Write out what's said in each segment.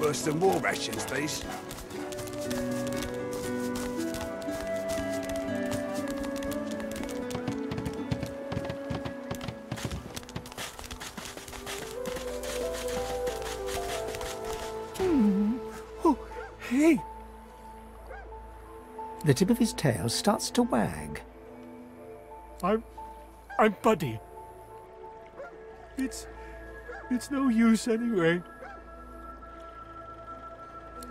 Worse than war rations, these. Hmm. Oh, hey! The tip of his tail starts to wag. I'm. I'm Buddy. It's. It's no use anyway.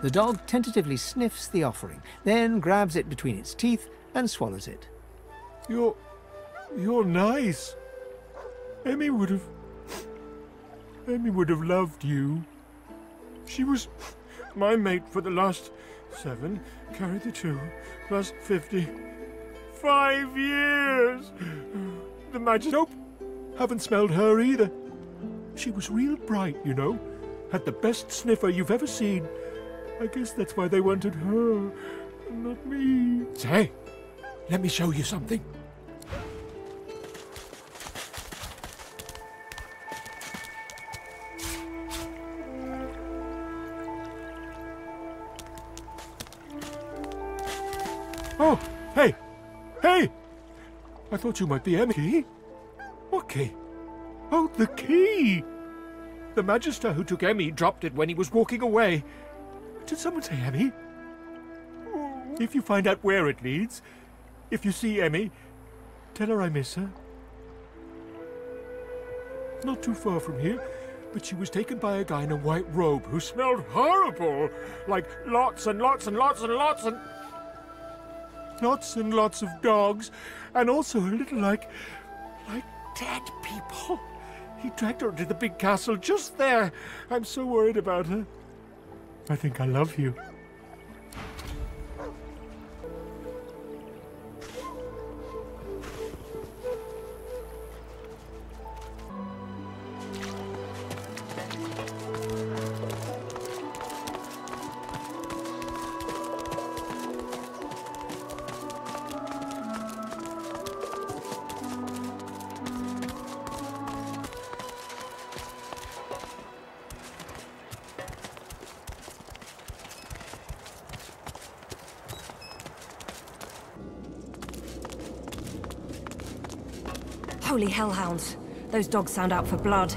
The dog tentatively sniffs the offering, then grabs it between its teeth and swallows it. You're. You're nice. Emmie would have. Emmie would have loved you. She was my mate for the last seven, carry the two, plus fifty. Five years! The magic. Nope. Haven't smelled her either. She was real bright, you know. Had the best sniffer you've ever seen. I guess that's why they wanted her, not me. Say, let me show you something. Oh, hey! Hey! I thought you might be Emmie. Key? What key? Oh, the key! The Magister who took Emmie dropped it when he was walking away. Did someone say Emmie? If you find out where it leads, if you see Emmie, tell her I miss her. Not too far from here, but she was taken by a guy in a white robe who smelled horrible. Like lots and lots and lots and lots and lots and lots of dogs, and also a little like, like dead people. He dragged her into the big castle just there. I'm so worried about her. I think I love you. Holy hellhounds. Those dogs sound out for blood.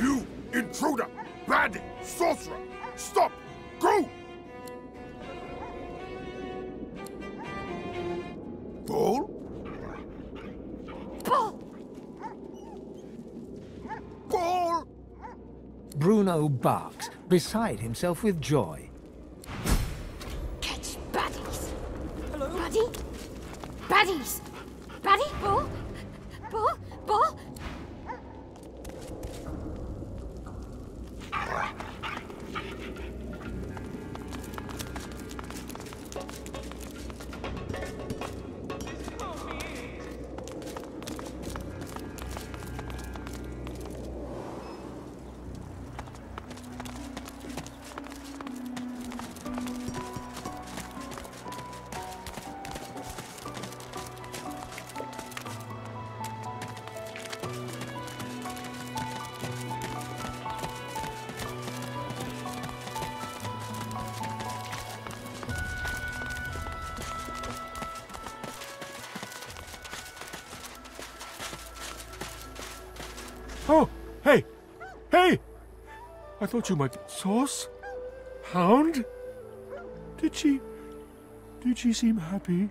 You intruder! Bandit! Sorcerer! Stop! Go! Bull? Bull! Bull! Bruno barks, beside himself with joy. Buddy? Baddies! Oh, hey! Hey! I thought you might. Sauce? Hound? Did she. Did she seem happy?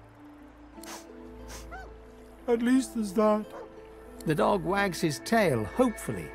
At least there's that. The dog wags his tail, hopefully,